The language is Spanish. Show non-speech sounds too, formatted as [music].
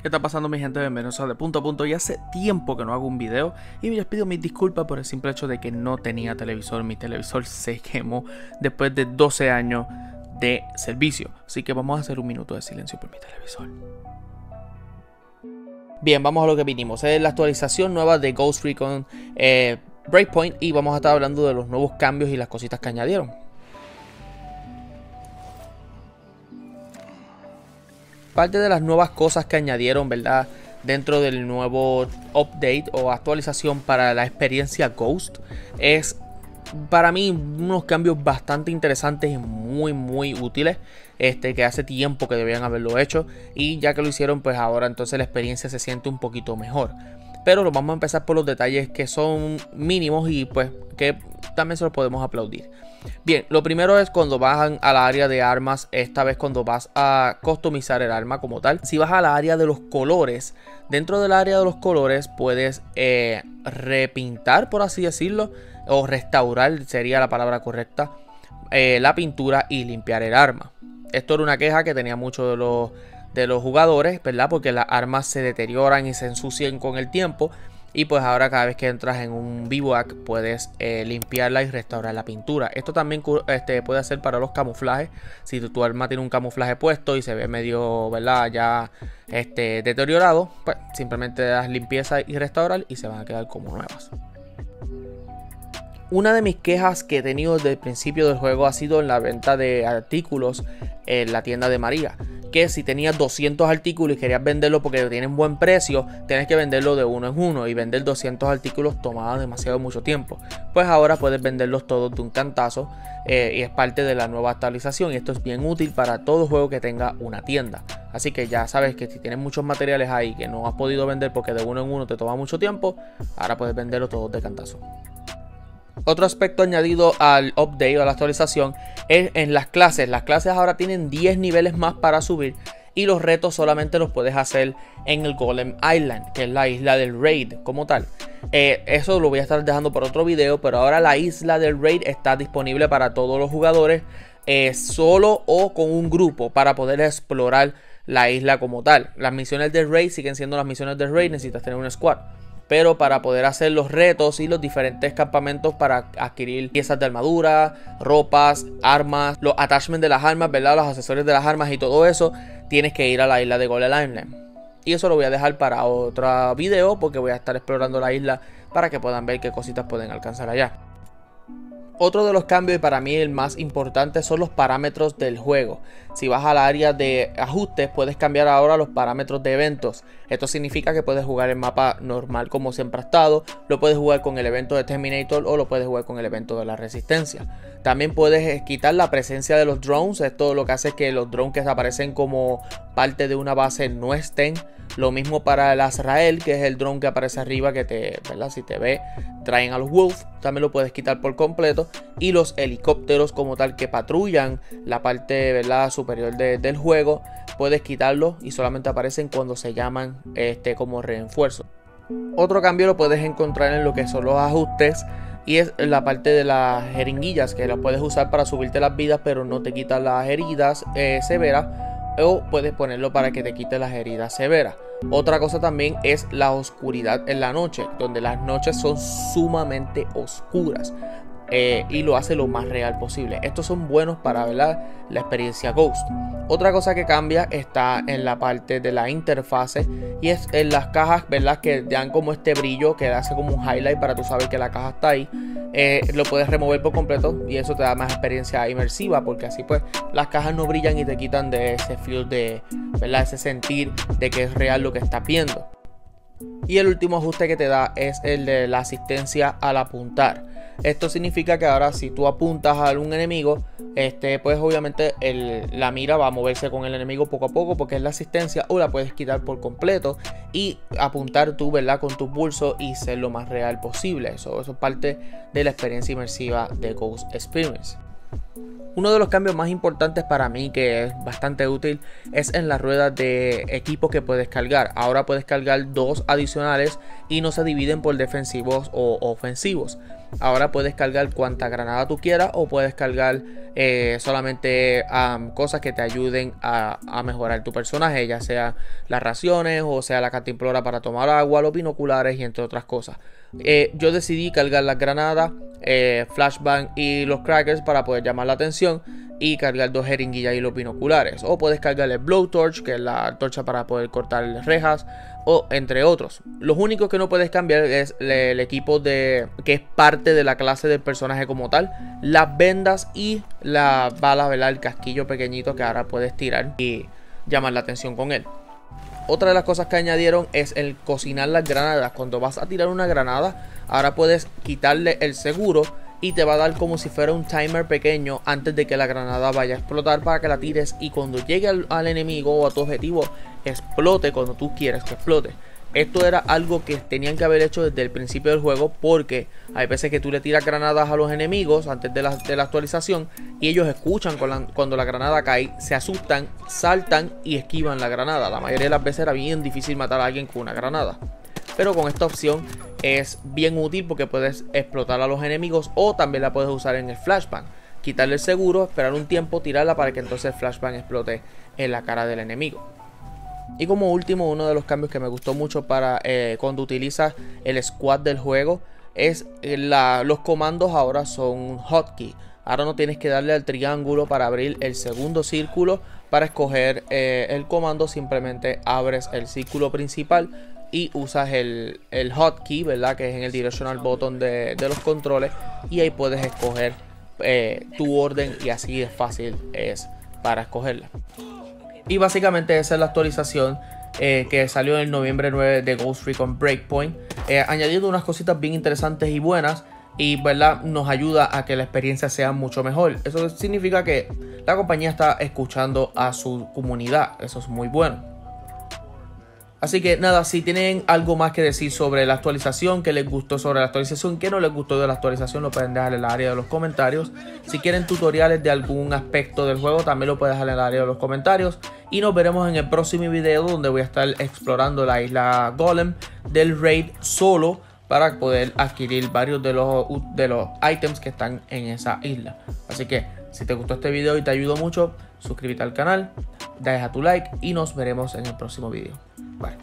¿Qué está pasando mi gente? Bienvenidos a De Punto a Punto. Y hace tiempo que no hago un video y les pido mis disculpas por el simple hecho de que no tenía televisor. Mi televisor se [laughs] quemó después de 12 años de servicio. Así que vamos a hacer un minuto de silencio por mi televisor. Bien, vamos a lo que vinimos. Es la actualización nueva de Ghost Recon eh, Breakpoint y vamos a estar hablando de los nuevos cambios y las cositas que añadieron. Parte de las nuevas cosas que añadieron, ¿verdad? Dentro del nuevo update o actualización para la experiencia Ghost es para mí unos cambios bastante interesantes y muy muy útiles este que hace tiempo que debían haberlo hecho y ya que lo hicieron pues ahora entonces la experiencia se siente un poquito mejor pero vamos a empezar por los detalles que son mínimos y pues que también se los podemos aplaudir Bien, lo primero es cuando vas al área de armas, esta vez cuando vas a customizar el arma como tal. Si vas al área de los colores, dentro del área de los colores puedes eh, repintar, por así decirlo, o restaurar, sería la palabra correcta, eh, la pintura y limpiar el arma. Esto era una queja que tenía muchos de los, de los jugadores, ¿verdad? Porque las armas se deterioran y se ensucian con el tiempo. Y pues ahora cada vez que entras en un bivouac puedes eh, limpiarla y restaurar la pintura. Esto también este, puede ser para los camuflajes. Si tu, arma tiene un camuflaje puesto y se ve medio, ¿verdad? Ya este, deteriorado, pues simplemente das limpieza y restaurar y se van a quedar como nuevas. Una de mis quejas que he tenido desde el principio del juego ha sido en la venta de artículos en la tienda de María que si tenías 200 artículos y querías venderlo porque tienen buen precio, tienes que venderlo de uno en uno y vender 200 artículos tomaba demasiado mucho tiempo. Pues ahora puedes venderlos todos de un cantazo eh, y es parte de la nueva actualización y esto es bien útil para todo juego que tenga una tienda. Así que ya sabes que si tienes muchos materiales ahí que no has podido vender porque de uno en uno te toma mucho tiempo, ahora puedes venderlos todos de cantazo. Otro aspecto añadido al update o a la actualización es en las clases. Las clases ahora tienen 10 niveles más para subir y los retos solamente los puedes hacer en el Golem Island, que es la isla del raid como tal. Eh, eso lo voy a estar dejando por otro video, pero ahora la isla del raid está disponible para todos los jugadores, eh, solo o con un grupo, para poder explorar la isla como tal. Las misiones del raid siguen siendo las misiones del raid, necesitas tener un squad pero para poder hacer los retos y los diferentes campamentos para adquirir piezas de armadura, ropas, armas, los attachments de las armas, ¿verdad? Los accesorios de las armas y todo eso, tienes que ir a la isla de Golem Island. Y eso lo voy a dejar para otro video porque voy a estar explorando la isla para que puedan ver qué cositas pueden alcanzar allá. Otro de los cambios y para mí el más importante son los parámetros del juego. Si vas al área de ajustes puedes cambiar ahora los parámetros de eventos. Esto significa que puedes jugar el mapa normal como siempre ha estado, lo puedes jugar con el evento de Terminator o lo puedes jugar con el evento de la resistencia. También puedes quitar la presencia de los drones, esto lo que hace es que los drones que aparecen como parte de una base no estén lo mismo para el Azrael, que es el drone que aparece arriba, que te, ¿verdad? Si te ve, traen a los Wolf, también lo puedes quitar por completo. Y los helicópteros como tal que patrullan la parte, ¿verdad? Superior del juego, puedes quitarlos y solamente aparecen cuando se llaman este, como refuerzo. Otro cambio lo puedes encontrar en lo que son los ajustes y es la parte de las jeringuillas que las puedes usar para subirte las vidas pero no te quitan las heridas eh, severas o puedes ponerlo para que te quite las heridas severas. Otra cosa también es la oscuridad en la noche, donde las noches son sumamente oscuras. Eh, y lo hace lo más real posible. Estos son buenos para ver la, experiencia Ghost. Otra cosa que cambia está en la parte de la interfase y es en las cajas, ¿verdad? Que dan como este brillo que hace como un highlight para tú saber que la caja está ahí. Eh, lo puedes remover por completo y eso te da más experiencia inmersiva porque así pues las cajas no brillan y te quitan de ese feel de, ¿verdad? Ese sentir de que es real lo que estás viendo. Y el último ajuste que te da es el de la asistencia al apuntar. Esto significa que ahora si tú apuntas a algún enemigo, este, pues obviamente la mira va a moverse con el enemigo poco a poco porque es la asistencia o la puedes quitar por completo y apuntar tú, ¿verdad? Con tu pulso y ser lo más real posible. Eso, eso es parte de la experiencia inmersiva de Ghost Experience. Uno de los cambios más importantes para mí, que es bastante útil, es en las ruedas de equipo que puedes cargar. Ahora puedes cargar dos adicionales y no se dividen por defensivos o ofensivos. Ahora puedes cargar cuanta granada tú quieras o puedes cargar eh, solamente cosas que te ayuden a, mejorar tu personaje, ya sea las raciones o sea la cantimplora para tomar agua, los binoculares y entre otras cosas. Eh, yo decidí cargar las granadas, eh, flashbang y los crackers para poder llamar la atención y cargar dos jeringuillas y los binoculares. O puedes cargar el blowtorch, que es la antorcha para poder cortar rejas, o entre otros. Los únicos que no puedes cambiar es el equipo de que es parte de la clase del personaje como tal, las vendas y la bala, ¿verdad? el casquillo pequeñito que ahora puedes tirar y llamar la atención con él. Otra de las cosas que añadieron es el cocinar las granadas. Cuando vas a tirar una granada, ahora puedes quitarle el seguro y te va a dar como si fuera un timer pequeño antes de que la granada vaya a explotar para que la tires y cuando llegue al, enemigo o a tu objetivo explote cuando tú quieres que explote. Esto era algo que tenían que haber hecho desde el principio del juego porque hay veces que tú le tiras granadas a los enemigos antes de la, actualización y ellos escuchan cuando la granada cae, se asustan, saltan y esquivan la granada. La mayoría de las veces era bien difícil matar a alguien con una granada. Pero con esta opción es bien útil porque puedes explotar a los enemigos o también la puedes usar en el flashbang. Quitarle el seguro, esperar un tiempo, tirarla para que entonces el flashbang explote en la cara del enemigo. Y como último, uno de los cambios que me gustó mucho para eh, cuando utilizas el squad del juego es eh, los comandos ahora son hotkey. Ahora no tienes que darle al triángulo para abrir el segundo círculo para escoger eh, el comando. Simplemente abres el círculo principal y usas el, el hotkey, ¿verdad? Que es en el directional button de, los controles. Y ahí puedes escoger eh, tu orden y así es fácil es para escogerla. Y básicamente esa es la actualización eh, que salió en el noviembre 9 de Ghost Recon Breakpoint. Eh, añadiendo unas cositas bien interesantes y buenas. Y ¿verdad? nos ayuda a que la experiencia sea mucho mejor. Eso significa que la compañía está escuchando a su comunidad. Eso es muy bueno. Así que nada, si tienen algo más que decir sobre la actualización, que les gustó sobre la actualización, que no les gustó de la actualización, lo pueden dejar en el área de los comentarios. Si quieren tutoriales de algún aspecto del juego, también lo pueden dejar en el área de los comentarios. Y nos veremos en el próximo video donde voy a estar explorando la isla Golem del raid solo para poder adquirir varios de los, de los items que están en esa isla. Así que si te gustó este video y te ayudó mucho, suscríbete al canal, deja tu like y nos veremos en el próximo video. Bye.